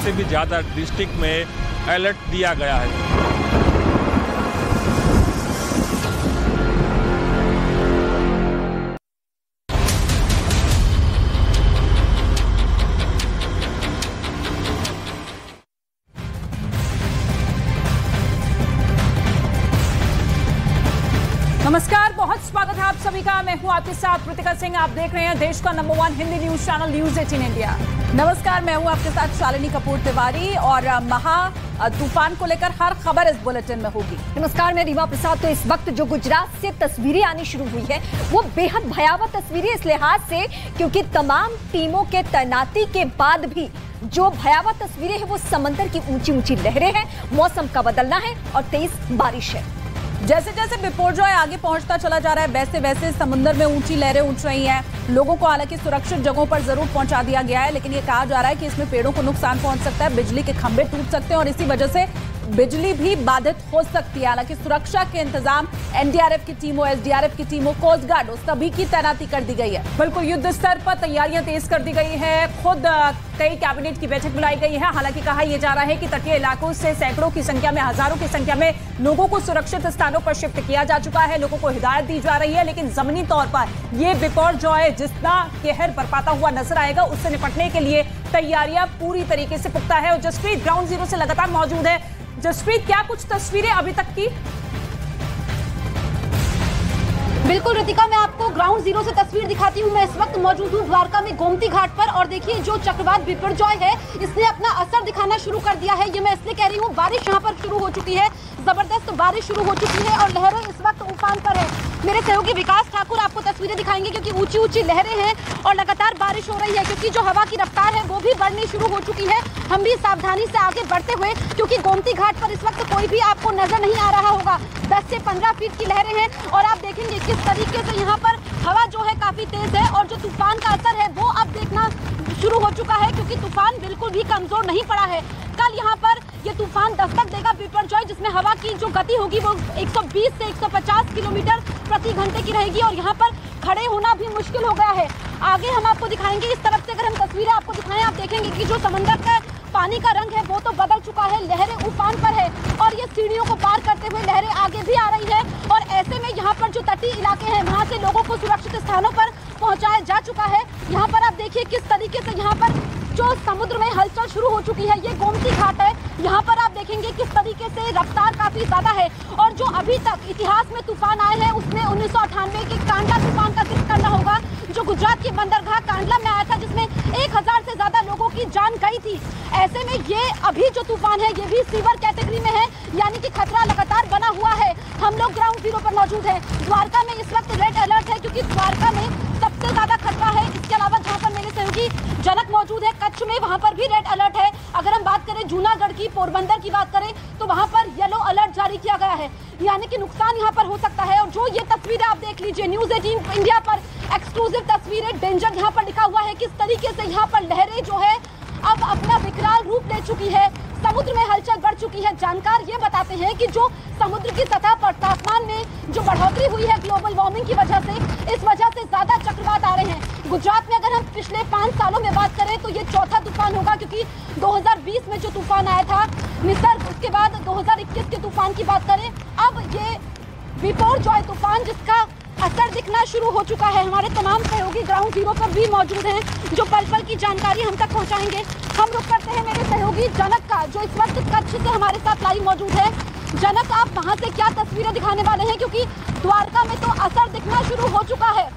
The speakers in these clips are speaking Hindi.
से भी ज़्यादा डिस्ट्रिक्ट में अलर्ट दिया गया है। मैं हूँ आपके साथ कृतिका सिंह। आप देख रहे हैं देश का number one Hindi news channel news eighteen India नमस्कार, मैं हूँ आपके साथ शालिनी कपूर तिवारी और महा तूफ़ान को लेकर हर खबर इस बुलेटिन में होगी। नमस्कार, मैं रीमा प्रसाद। तो इस वक्त जो गुजरात से तस्वीरें आनी शुरू हुई है, वो बेहद भयावह तस्वीरें इस लिहाज से क्योंकि तमाम टीमों के तैनाती के बाद भी जो भयावह तस्वीरें हैं, वो समंदर की ऊँची ऊँची लहरें हैं, मौसम का बदलना है और तेज बारिश है। जैसे जैसे बिपोरजॉय आगे पहुँचता चला जा रहा है वैसे वैसे समुद्र में ऊँची लहरें उठ रही हैं। लोगों को हालाँकि सुरक्षित जगहों पर ज़रूर पहुँचा दिया गया है, लेकिन ये कहा जा रहा है कि इसमें पेड़ों को नुकसान पहुँच सकता है, बिजली के खंभे टूट सकते हैं और इसी वजह से बिजली भी बाधित हो सकती है। हालाँकि सुरक्षा के इंतज़ाम एनडीआरएफ की टीमों, एसडीआरएफ की टीमों कोस्ट गार्ड सभी की तैनाती कर दी गई है। बिल्कुल, युद्ध स्तर पर तैयारियाँ तेज कर दी गई है। खुद कई कैबिनेट की बैठक बुलाई गई है। हालाँकि कहा यह जा रहा है कि तटीय इलाकों से सैकड़ों की संख्या में, हज़ारों की संख्या में लोगों को सुरक्षित स्थानों पर शिफ्ट किया जा चुका है। लोगों को हिदायत दी जा रही है, लेकिन जमीनी तौर पर ये बिपौर जॉय जितना कहर बरपाता हुआ नज़र आएगा, उससे निपटने के लिए तैयारियाँ पूरी तरीके से पुख्ता है और जसप्रीत ग्राउंड ज़ीरो से लगातार मौजूद है। जसप्रीत क्या कुछ तस्वीरें अभी तक की? बिल्कुल, रितिका, मैं आपको ग्राउंड ज़ीरो से तस्वीर दिखाती हूँ। मैं इस वक्त मौजूद हूँ द्वारका में गोमती घाट पर और देखिए, जो चक्रवात बिपरजॉय है, इसने अपना असर दिखाना शुरू कर दिया है। ये मैं इसलिए कह रही हूँ, बारिश यहाँ पर शुरू हो चुकी है। ज़बरदस्त बारिश शुरू हो चुकी है और लहरें इस वक्त उफान पर है। मेरे सहयोगी विकास ठाकुर आपको तस्वीरें दिखाएँगे क्योंकि ऊँची ऊँची लहरें हैं और लगातार बारिश हो रही है, क्योंकि जो हवा की रफ्तार है, वो भी बढ़नी शुरू हो चुकी है। हम भी सावधानी से आगे बढ़ते हुए, क्योंकि गोमती घाट पर इस वक्त कोई भी आपको नज़र नहीं आ रहा होगा। 10 से 15 फीट की लहरें हैं और आप देखेंगे किस तरीके से यहाँ पर हवा जो है काफ़ी तेज है और जो तूफ़ान का असर है, वो अब देखना शुरू हो चुका है क्योंकि तूफ़ान बिल्कुल भी कमज़ोर नहीं पड़ा है। कल यहाँ पर ये तूफ़ान दस्तक देगा बिपरजॉय जिसमें हवा की जो गति होगी वो 120 से 150 किलोमीटर प्रति घंटे की रहेगी और यहाँ पर खड़े होना भी मुश्किल हो गया है। आगे हम आपको दिखाएँगे, इस तरफ़ से अगर हम तस्वीरें आपको दिखाएँ, आप देखेंगे कि जो समंदर का पानी का रंग है, वो तो बदल चुका है, लहरें उफान पर है और ये सीढ़ियों को पार करते हुए लहरें आगे भी आ रही है और ऐसे में यहाँ पर जो तटीय इलाके हैं, वहाँ से लोगों को सुरक्षित स्थानों पर पहुँचाया जा चुका है। यहाँ पर आप देखिए किस तरीके से यहाँ पर जो समुद्र में हलचल शुरू हो चुकी है, ये गोमती घाट है। यहाँ पर आप देखेंगे किस तरीके से रफ्तार काफ़ी ज़्यादा है और जो अभी तक इतिहास में तूफ़ान आए हैं, उसमें उन्नीस सौ अठानवे के कांडला तूफ़ान का ज़िक्र करना होगा। जो गुजरात के बंदरगाह कांडला में आया था, जिसमें एक हज़ार से ज़्यादा लोगों की जान गई थी। ऐसे में ये अभी जो तूफ़ान है, ये भी सीवर कैटेगरी में है, यानी कि खतरा लगातार बना हुआ है। हम लोग ग्राउंड ज़ीरो पर मौजूद है। द्वारका में इस वक्त रेड अलर्ट है, क्योंकि द्वारका में सबसे ज़्यादा खतरा है। इसके अलावा जहाँ पर मेरे सहयोगी जनक मौजूद है, कच्छ में वहाँ पर भी रेड अलर्ट है। अगर हम बात करें जूनागढ़ की, पोरबंदर की बात करें तो वहाँ पर येलो अलर्ट जारी किया गया है। यानी कि नुकसान यहाँ पर हो सकता है। और जो ये तस्वीरें आप देख लीजिए न्यूज़ एटीन इंडिया पर एक्सक्लूसिव तस्वीरें, डेंजर यहाँ पर लिखा हुआ है किस तरीके से यहाँ पर लहरें जो है, अब अपना विकराल रूप ले चुकी है। समुद्र में हलचल बढ़ चुकी है। जानकार ये बताते हैं कि जो समुद्र की सतह पर तापमान में जो बढ़ोतरी हुई है ग्लोबल वार्मिंग की वजह से, इस वजह से ज़्यादा चक्रवात आ रहे हैं। गुजरात में अगर हम पिछले पाँच सालों में बात करें तो ये चौथा तूफ़ान होगा, क्योंकि 2020 में जो तूफ़ान आया था निसर्ग उसके बाद 2021 के तूफ़ान की बात करें, अब ये बिपोर जॉय तूफ़ान, जिसका असर दिखना शुरू हो चुका है। हमारे तमाम सहयोगी ग्राउंड ज़ीरो पर भी मौजूद हैं, जो पल पल की जानकारी हम तक पहुंचाएँगे। हम रुक करते हैं मेरे सहयोगी जनक का, जो इस वक्त कच्छ से हमारे साथ लाइव मौजूद है। जनक, आप वहाँ से क्या तस्वीरें दिखाने वाले हैं? क्योंकि द्वारका में तो असर दिखना शुरू हो चुका है।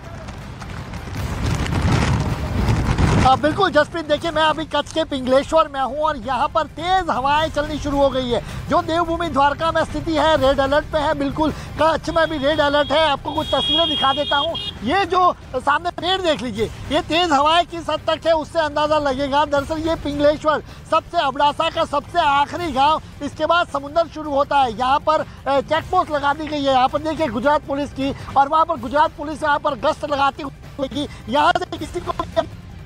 बिल्कुल, जसप्रीत, देखिए, मैं अभी कच्छ के पिंगलेश्वर में हूँ और यहाँ पर तेज हवाएँ चलनी शुरू हो गई है। जो देवभूमि द्वारका में स्थिति है रेड अलर्ट पे है, बिल्कुल, कच्छ में भी रेड अलर्ट है। आपको कुछ तस्वीरें दिखा देता हूँ। ये जो सामने पेड़ देख लीजिए, ये तेज हवाएँ किस हद तक है, उससे अंदाज़ा लगेगा। दरअसल ये पिंगलेश्वर सबसे अबड़ासा का सबसे आखिरी गाँव, इसके बाद समुद्र शुरू होता है। यहाँ पर चेक पोस्ट लगा दी गई है। यहाँ पर देखिए, गुजरात पुलिस की और वहाँ पर गुजरात पुलिस यहाँ पर गश्त लगाती हुई यहाँ से किसी को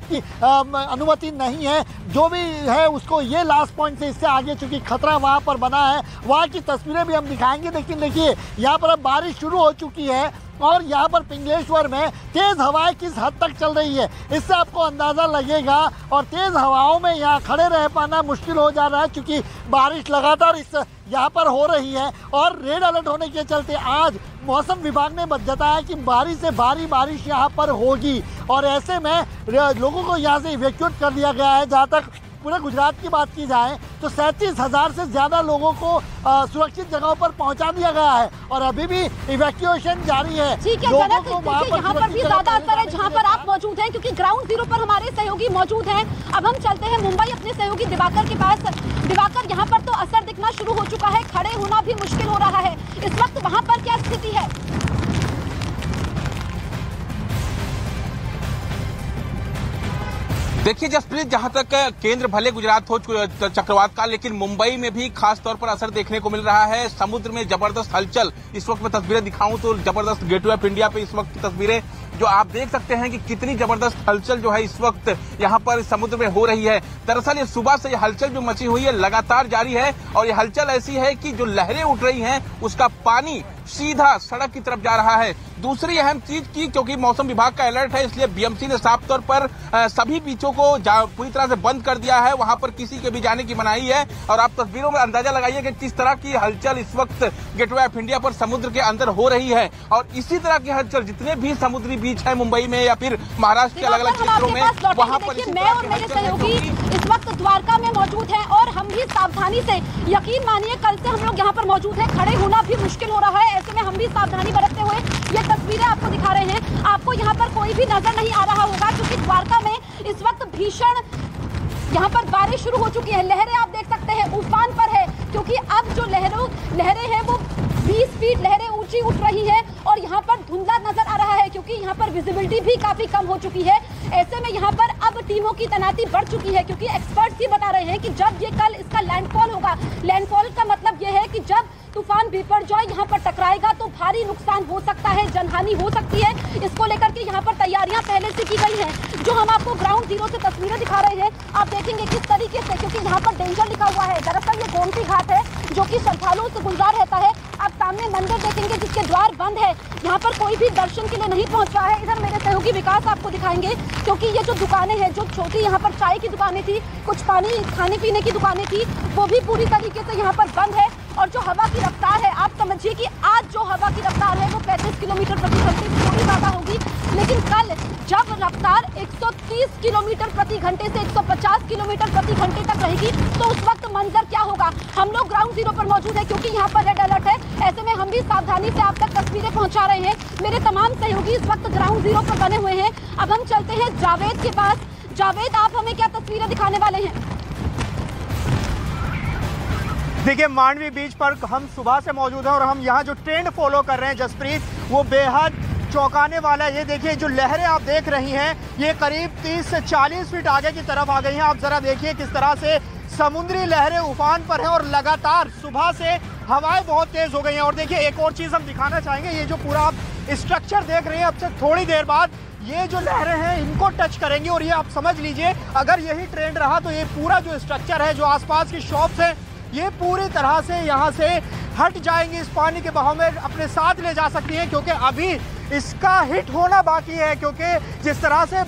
की अनुमति नहीं है। जो भी है उसको ये लास्ट पॉइंट से इससे आगे चूँकि खतरा वहाँ पर बना है, वहाँ की तस्वीरें भी हम दिखाएँगे। लेकिन देखिए, यहाँ पर अब बारिश शुरू हो चुकी है और यहाँ पर पिंगलेश्वर में तेज हवाएँ किस हद तक चल रही है, इससे आपको अंदाज़ा लगेगा। और तेज हवाओं में यहाँ खड़े रह पाना मुश्किल हो जा रहा है क्योंकि बारिश लगातार इस यहाँ पर हो रही है। और रेड अलर्ट होने के चलते आज मौसम विभाग ने बताया कि बारिश से भारी बारिश यहाँ पर होगी। और ऐसे में लोगों को यहाँ से इवेक्यूट कर दिया गया है। जहाँ तक पूरे गुजरात की बात की जाए तो सैंतीस हज़ार से ज़्यादा लोगों को आ, सुरक्षित जगहों पर पहुँचा दिया गया है। और अभी भी इवैक्यूएशन जारी है। ठीक है देखिए यहाँ पर भी ज़्यादा असर है जहाँ पर आप मौजूद हैं क्योंकि ग्राउंड ज़ीरो पर हमारे सहयोगी मौजूद हैं। अब हम चलते हैं मुंबई अपने सहयोगी दिवाकर के पास। दिवाकर यहाँ पर तो असर दिखना शुरू हो चुका है खड़े होना भी मुश्किल हो रहा है। देखिए जसप्रीत, जहाँ तक केंद्र भले गुजरात हो चक्रवात का लेकिन मुंबई में भी खास तौर पर असर देखने को मिल रहा है। समुद्र में ज़बरदस्त हलचल। इस वक्त मैं तस्वीरें दिखाऊँ तो ज़बरदस्त गेटवे ऑफ़ इंडिया पे इस वक्त की तस्वीरें, जो आप देख सकते हैं कि कितनी ज़बरदस्त हलचल जो है इस वक्त यहाँ पर समुद्र में हो रही है। दरअसल ये सुबह से ये हलचल जो मची हुई है, लगातार जारी है, और ये हलचल ऐसी है कि जो लहरें उठ रही हैं, उसका पानी सीधा सड़क की तरफ़ जा रहा है। दूसरी अहम चीज़ की क्योंकि मौसम विभाग का अलर्ट है इसलिए बीएमसी ने साफ़ तौर पर सभी बीचों को पूरी तरह से बंद कर दिया है। वहाँ पर किसी के भी जाने की मनाही है। और आप तस्वीरों में अंदाज़ा लगाइए कि किस तरह की हलचल इस वक्त गेटवे ऑफ़ इंडिया पर समुद्र के अंदर हो रही है। और इसी तरह की हलचल जितने भी समुद्री बीच है मुंबई में या फिर महाराष्ट्र के अलग अलग क्षेत्रों में वहाँ पर वक्त द्वारका में मौजूद है और हम भी सावधानी से यकीन मानिए, कल से हम लोग यहाँ पर मौजूद है। खड़े होना भी मुश्किल हो रहा है। ऐसे में हम भी सावधानी बरतते हुए ये तस्वीरें आपको दिखा रहे हैं। आपको यहाँ पर कोई भी नज़र नहीं आ रहा होगा, क्योंकि द्वारका में इस वक्त भीषण यहाँ पर बारिश शुरू हो चुकी है। लहरें आप देख सकते हैं, उफान पर है, क्योंकि अब जो लहरों, लहरें हैं वो 20 फीट लहरें ऊँची उठ रही है और यहाँ पर धुंधला नज़र आ रहा है क्योंकि यहाँ पर विजिबिलिटी भी काफ़ी कम हो चुकी है। ऐसे में यहाँ पर अब टीमों की तैनाती बढ़ चुकी है क्योंकि एक्सपर्ट्स ही बता रहे हैं कि जब ये कल इसका लैंडफॉल होगा लैंडफॉल का मतलब ये है कि जब तूफ़ान बिपरजॉय यहाँ पर टकराएगा तो भारी नुकसान हो सकता है, जनहानि हो सकती है। इसको लेकर के यहाँ पर तैयारियाँ पहले से की गई हैं। जो हम आपको ग्राउंड ज़ीरो से तस्वीरें दिखा रहे हैं, आप देखेंगे किस तरीके से, क्योंकि यहाँ पर डेंजर लिखा हुआ है। दरअसल ये गोमती घाट है, जो कि श्रद्धालुओं से गुलजार रहता है। आप सामने मंदिर देखेंगे, जिसके द्वार बंद है। यहाँ पर कोई भी दर्शन के लिए नहीं पहुँच रहा है। इधर मेरे सहयोगी विकास आपको दिखाएँगे, क्योंकि ये जो दुकानें हैं, जो छोटी यहाँ पर चाय की दुकानें थी, कुछ पानी खाने पीने की दुकानें थी, वो भी पूरी तरीके से यहाँ पर बंद है। और जो हवा की रफ्तार है, आप समझिए कि आज जो हवा की रफ्तार है, वो 35 किलोमीटर प्रति घंटे से थोड़ी ज़्यादा होगी। लेकिन कल जब रफ्तार 130 किलोमीटर प्रति घंटे से 150 किलोमीटर प्रति घंटे तक रहेगी तो उस वक्त मंजर क्या होगा? हम लोग ग्राउंड ज़ीरो पर मौजूद है, क्योंकि यहाँ पर रेड अलर्ट है। ऐसे में हम भी सावधानी से आप तक तस्वीरें पहुँचा रहे हैं। मेरे तमाम सहयोगी इस वक्त ग्राउंड ज़ीरो पर बने हुए हैं। अब हम चलते हैं जावेद के पास। जावेद, आप हमें क्या तस्वीरें दिखाने वाले हैं? देखिए, मांडवी बीच पर हम सुबह से मौजूद हैं और हम यहाँ जो ट्रेंड फॉलो कर रहे हैं जसप्रीत, वो बेहद चौंकाने वाला है। ये देखिए, जो लहरें आप देख रही हैं, ये करीब 30 से 40 फीट आगे की तरफ़ आ गई हैं। आप जरा देखिए किस तरह से समुद्री लहरें उफान पर हैं और लगातार सुबह से हवाएँ बहुत तेज हो गई हैं। और देखिए, एक और चीज़ हम दिखाना चाहेंगे, ये जो पूरा आप स्ट्रक्चर देख रहे हैं, अब से थोड़ी देर बाद ये जो लहरें हैं, इनको टच करेंगी। और ये आप समझ लीजिए, अगर यही ट्रेंड रहा तो ये पूरा जो स्ट्रक्चर है, जो आसपास की शॉप्स हैं ये पूरी तरह से यहाँ से हट जाएँगी इस पानी के बहाव में, अपने साथ ले जा सकती हैं, क्योंकि अभी इसका हिट होना बाकी है, क्योंकि जिस तरह से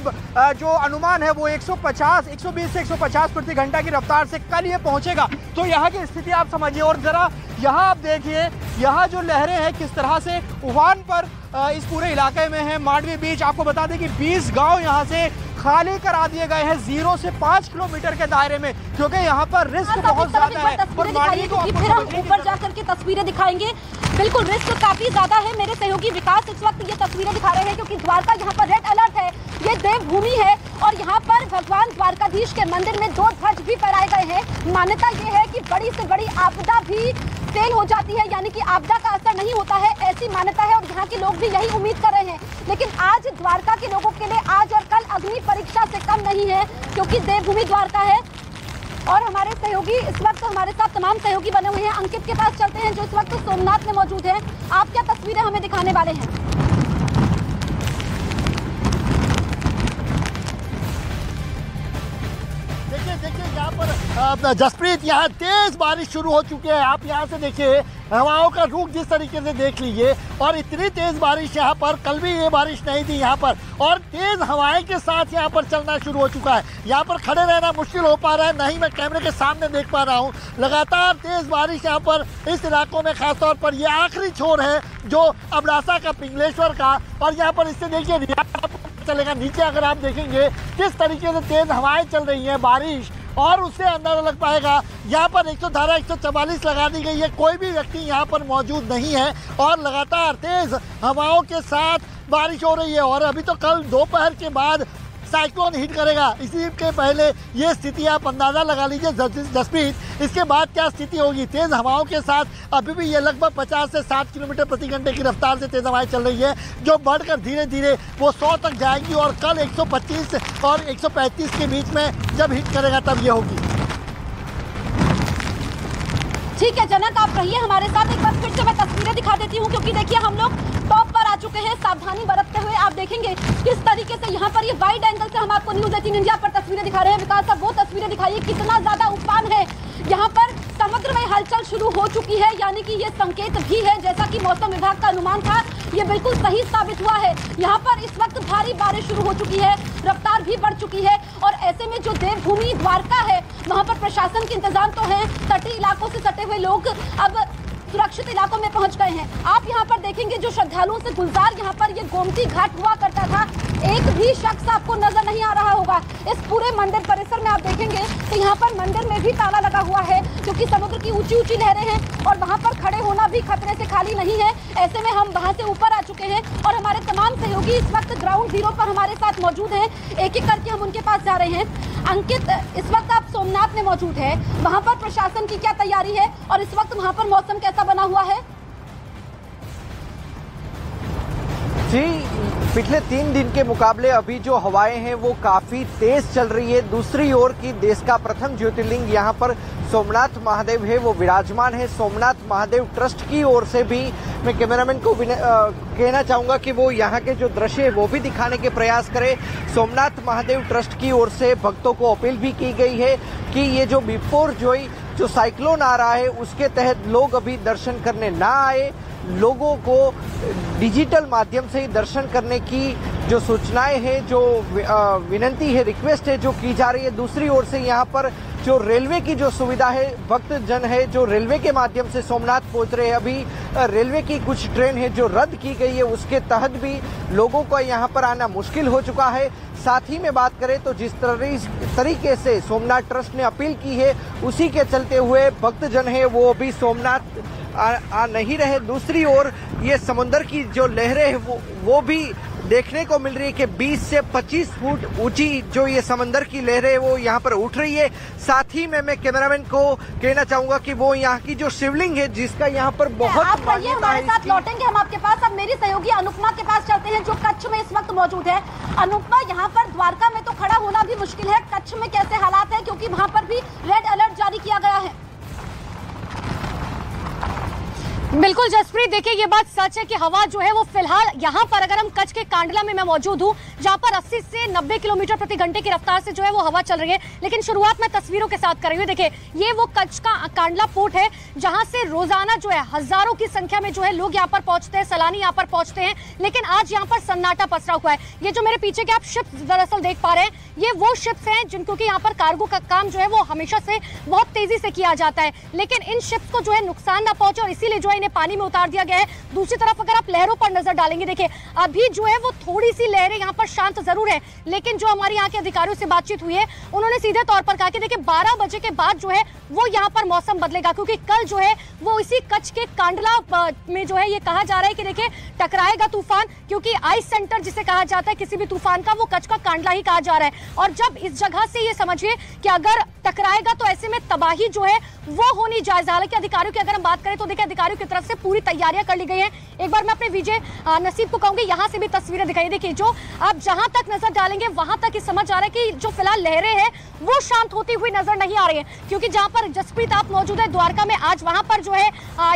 जो अनुमान है वो 150 120 से 150 प्रति घंटा की रफ्तार से कल ये पहुंचेगा। तो यहाँ की स्थिति आप समझिए, और ज़रा यहाँ आप देखिए, यहाँ जो लहरें हैं, किस तरह से उफान पर इस पूरे इलाके में है, मांडवी बीच, आपको बता दें कि 20 गाँव यहाँ से खाली करा दिए गए हैं। ज़ीरो से पाँच किलोमीटर के दायरे में क्योंकि यहाँ पर रिस्क हाँ, बहुत ज़्यादा है और फिर हम ऊपर जाकर के तस्वीरें दिखाएँगे। बिल्कुल रिस्क काफ़ी ज़्यादा है मेरे सहयोगी विकास इस वक्त ये तस्वीरें दिखा रहे हैं क्योंकि द्वारका यहाँ पर रेड अलर्ट है ये देवभूमि है और यहाँ पर भगवान द्वारकाधीश के मंदिर में दो ध्वज भी फहराए गए हैं। मान्यता ये है कि बड़ी से बड़ी आपदा भी फेल हो जाती है यानी कि आपदा का असर नहीं होता है। ऐसी मान्यता है और यहाँ के लोग भी यही उम्मीद कर रहे हैं। लेकिन आज द्वारका के लोगों के लिए आज और कल अग्नि परीक्षा से कम नहीं है क्योंकि देवभूमि द्वारका है। और हमारे सहयोगी इस वक्त हमारे साथ तमाम सहयोगी बने हुए हैं। अंकित के पास चलते हैं जो इस वक्त सोमनाथ में मौजूद है। आप क्या तस्वीरें हमें दिखाने वाले हैं? अ, जसप्रीत यहाँ तेज बारिश शुरू हो चुकी है। आप यहाँ से देखिए हवाओं का रुख जिस तरीके से देख लीजिए, और इतनी तेज बारिश यहाँ पर, कल भी ये बारिश नहीं थी यहाँ पर, और तेज हवाएँ के साथ यहाँ पर चलना शुरू हो चुका है। यहाँ पर खड़े रहना मुश्किल हो पा रहा है, नहीं मैं कैमरे के सामने देख पा रहा हूँ। लगातार तेज बारिश यहाँ पर इस इलाकों में, खासतौर पर ये आखिरी छोर है, जो अबडासा का, पिंगलेश्वर का, और यहाँ पर इससे देखिए चलेगा। नीचे अगर आप देखेंगे किस तरीके से तेज हवाएँ चल रही हैं, बारिश और उससे अंदाज़ा लग पाएगा। यहाँ पर एक सौ धारा, एक लगा दी गई है। कोई भी व्यक्ति यहाँ पर मौजूद नहीं है और लगातार तेज हवाओं के साथ बारिश हो रही है। और अभी तो कल दोपहर के बाद साइक्लोन हिट करेगा। इसी के पहले ये स्थिति आप अंदाज़ा लगा लीजिए जसप्रीत। इसके बाद क्या स्थिति होगी? तेज हवाओं के साथ अभी भी ये लगभग 50 से 60 किलोमीटर प्रति घंटे की रफ्तार से तेज हवाएँ चल रही है, जो बढ़कर धीरे धीरे वो 100 तक जाएँगी और कल 125 और 135 के बीच में जब हिट करेगा तब ये होगी। ठीक है, जनक, आप रहिए हमारे साथ एक बार फिर से मैं तस्वीरें दिखा देती हूँ, क्योंकि देखिए हम लोग टॉप चुके हैं, सावधानी बरतते हुए आप देखेंगे किस तरीके से यहाँ पर ये वाइड एंगल से हम आपको न्यूज़ एटीन इंडिया पर तस्वीरें दिखा रहे हैं। विकास साहब, वो तस्वीरें दिखाइए, कितना ज़्यादा उफान है। यहाँ पर समुद्र में हलचल शुरू हो चुकी है, यानी कि ये संकेत भी है, जैसा कि मौसम विभाग का अनुमान था, ये बिल्कुल सही साबित हुआ है। यहाँ पर इस वक्त भारी बारिश शुरू हो चुकी है, रफ्तार भी बढ़ चुकी है, और ऐसे में जो देवभूमि द्वारका है, वहाँ पर प्रशासन के इंतज़ाम तो है, तटीय इलाकों से सटे हुए लोग अब सुरक्षित इलाकों में पहुँच गए हैं। आप यहाँ पर देखेंगे जो श्रद्धालुओं से गुलजार यहाँ पर ये गोमती घाट हुआ करता था, एक भी शख्स आपको नज़र नहीं आ रहा होगा। इस पूरे मंदिर परिसर में आप देखेंगे तो यहाँ पर मंदिर में भी ताला लगा हुआ है क्योंकि समुद्र की ऊँची ऊँची लहरें हैं, और वहाँ पर खड़े होना भी खतरे से खाली नहीं है। ऐसे में हम वहाँ से ऊपर आ चुके हैं, और हमारे सहयोगी इस वक्त ग्राउंड ज़ीरो पर हमारे साथ मौजूद हैं। एक एक करके हम उनके पास जा रहे हैं। अंकित, इस वक्त आप सोमनाथ में मौजूद है। वहाँ पर प्रशासन की क्या तैयारी है और इस वक्त वहाँ पर मौसम कैसा बना हुआ है? जी, पिछले तीन दिन के मुकाबले अभी जो हवाएँ हैं वो काफ़ी तेज चल रही है। दूसरी ओर की देश का प्रथम ज्योतिर्लिंग यहाँ पर सोमनाथ महादेव है वो विराजमान है। सोमनाथ महादेव ट्रस्ट की ओर से भी मैं कैमरामैन को अ, कहना चाहूँगा कि वो यहाँ के जो दृश्य है वो भी दिखाने के प्रयास करें। सोमनाथ महादेव ट्रस्ट की ओर से भक्तों को अपील भी की गई है कि ये जो बिफोर जोई जो साइक्लोन आ रहा है उसके तहत लोग अभी दर्शन करने ना आए। लोगों को डिजिटल माध्यम से ही दर्शन करने की जो सूचनाएँ हैं जो विनंती है रिक्वेस्ट है जो की जा रही है दूसरी ओर से यहाँ पर जो रेलवे की जो सुविधा है भक्त जन है जो रेलवे के माध्यम से सोमनाथ पहुँच रहे हैं। अभी रेलवे की कुछ ट्रेन है जो रद्द की गई है उसके तहत भी लोगों को यहाँ पर आना मुश्किल हो चुका है। साथ ही में बात करें तो जिस तरी- तरीके से सोमनाथ ट्रस्ट ने अपील की है उसी के चलते हुए भक्तजन है वो अभी सोमनाथ आ, आ नहीं रहे। दूसरी ओर ये समुंदर की जो लहरें हैं वो वो भी देखने को मिल रही है कि 20 से 25 फुट ऊँची जो ये समंदर की लहरें वो यहाँ पर उठ रही है। साथ ही में मैं कैमरामैन को कहना चाहूँगा कि वो यहाँ की जो शिवलिंग है जिसका यहाँ पर बहुत आप हमारे साथ लौटेंगे हम आपके पास। अब मेरी सहयोगी अनुपमा के पास चलते हैं जो कच्छ में इस वक्त मौजूद है। अनुपमा यहाँ पर द्वारका में तो खड़ा होना भी मुश्किल है। कच्छ में कैसे हालात है? क्योंकि वहाँ पर भी रेड बिल्कुल जसप्रीत, देखिए, ये बात सच है कि हवा जो है वो फ़िलहाल यहाँ पर, अगर हम कच्छ के कांडला में मैं मौजूद हूँ, जहाँ पर 80 से 90 किलोमीटर प्रति घंटे की रफ्तार से जो है वो हवा चल रही है, लेकिन शुरुआत में तस्वीरों के साथ कर रही हूँ देखिए, ये वो कच्छ का कांडला पोर्ट है, जहाँ से रोज़ाना जो है, हज़ारों की संख्या में जो है लोग यहाँ पर पहुँचते हैं, सैलानी यहाँ पर पहुँचते हैं, लेकिन आज यहाँ पर सन्नाटा पसरा हुआ है। ये जो मेरे पीछे के आप शिप्स दरअसल देख पा रहे हैं, ये वो शिप्स हैं जिनको की यहाँ पर कार्गो का काम जो है वो हमेशा से बहुत तेज़ी से किया जाता है, लेकिन इन शिप्स को जो है नुकसान ना पहुँचे और इसीलिए जो है पानी में उतार दिया गया है। दूसरी तरफ़ अगर आप लहरों पर नज़र डालेंगे, देखिए, अभी जो है वो थोड़ी सी लहरें यहाँ पर शांत ज़रूर है, लेकिन जो हमारे यहाँ के अधिकारियों से बातचीत हुई है, उन्होंने सीधे तौर पर कहा कि, देखिए, बारह बजे के बाद जो है वो यहाँ पर मौसम बदलेगा, क्योंकि कल जो है वो इसी कच्छ के कांडला में जो है ये कहा जा रहा है कि, देखिए, टकराएगा तूफ़ान, क्योंकि आइस सेंटर जिसे कहा जाता है, किसी भी तूफ़ान का वो कच्छ का कांडला ही कहा जा रहा है। और जब इस जगह से ये समझिए कि अगर टकराएगा तो ऐसे में तबाही जो है वो होनी जायज़ हालाँकि अधिकारियों की अगर हम बात करें तो देखिए, अधिकारियों की तरफ़ से पूरी तैयारियाँ कर ली गई हैं। एक बार मैं अपने विजय नसीब को कहूँगी, यहाँ से भी तस्वीरें दिखाई देखिए, जो आप जहाँ तक नज़र डालेंगे, वहाँ तक ये समझ आ रहा है कि जो फ़िलहाल लहरें हैं, वो शांत होती हुई नज़र नहीं आ रही है। क्योंकि जहाँ पर जसप्रीत आप मौजूद है, द्वारका में, आज वहाँ पर जो है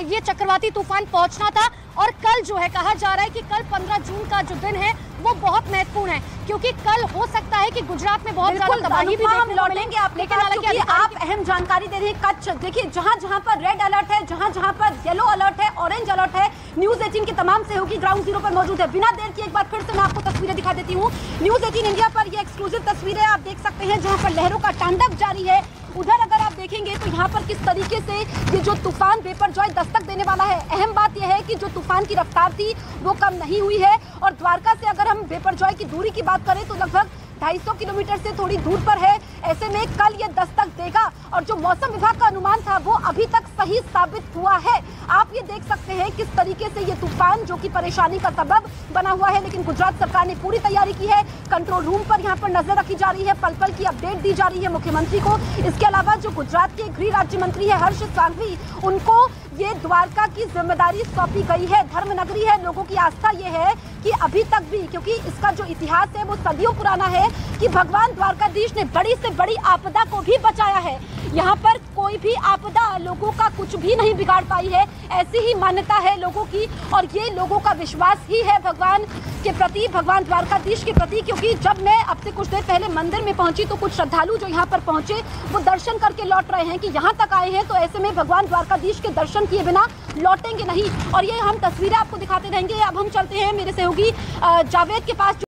ये चक्रवाती तूफ़ान पहुँचना था। और कल जो है कहा जा रहा है कि कल 15 जून का जो दिन है वो बहुत महत्वपूर्ण है क्योंकि कल हो सकता है कि गुजरात में बहुत ज़्यादा तबाही भी देखने को आपके लेकिन हालाँकि क्योंकि आप अहम जानकारी दे रहे हैं कच्छ देखिए जहाँ जहाँ पर रेड अलर्ट है जहाँ जहाँ पर येलो अलर्ट है ऑरेंज अलर्ट है न्यूज़ 18 के तमाम सहयोगी ग्राउंड ज़ीरो पर मौजूद है। बिना देर की एक बार फिर से मैं आपको तस्वीरें दिखा देती हूँ। न्यूज़ 18 इंडिया पर ये एक्सक्लूसिव तस्वीरें आप देख सकते हैं जहाँ पर लहरों का तांडव जारी है। उधर अगर आप देखेंगे तो यहाँ पर किस तरीके से ये जो तूफ़ान बेपर जॉय दस्तक देने वाला है, अहम बात यह है कि जो तूफ़ान की रफ्तार थी वो कम नहीं हुई है। और द्वारका से अगर हम बेपर जॉय की दूरी की बात करें तो लगभग 250 किलोमीटर से थोड़ी दूर पर है। ऐसे में कल ये दस्तक देगा और जो मौसम विभाग का अनुमान था, वो अभी तक सही साबित हुआ है। आप ये देख सकते हैं किस तरीके से ये तूफ़ान, जो कि परेशानी का सबब बना हुआ है, लेकिन गुजरात सरकार ने पूरी तैयारी की है। कंट्रोल रूम पर यहाँ पर नज़र रखी जा रही है पल पल की अपडेट दी जा रही है मुख्यमंत्री को। इसके अलावा जो गुजरात के गृह राज्य मंत्री है, हर्ष सांघवी, उनको ये द्वारका की ज़िम्मेदारी सौंपी गई है। धर्म नगरी है। लोगों की आस्था ये है कि अभी तक भी, क्योंकि इसका जो इतिहास है, वो सदियों पुराना है कि भगवान द्वारकाधीश ने बड़ी से बड़ी आपदा को भी बचाया है। यहाँ पर कोई भी आपदा लोगों का कुछ भी नहीं बिगाड़ पाई है। ऐसी ही मान्यता है लोगों की, और ये लोगों का विश्वास ही है भगवान के प्रति, भगवान द्वारकाधीश के प्रति, क्योंकि जब मैं अब से कुछ देर पहले मंदिर में पहुँची तो कुछ श्रद्धालु जो यहाँ पर पहुँचे, वो दर्शन करके लौट रहे हैं कि यहाँ तक आए हैं। तो ऐसे में भगवान द्वारकाधीश के दर्शन किए बिना लौटेंगे नहीं। और ये हम तस्वीरें आपको दिखाते रहेंगे। अब हम चलते हैं मेरे सहयोगी जावेद के पास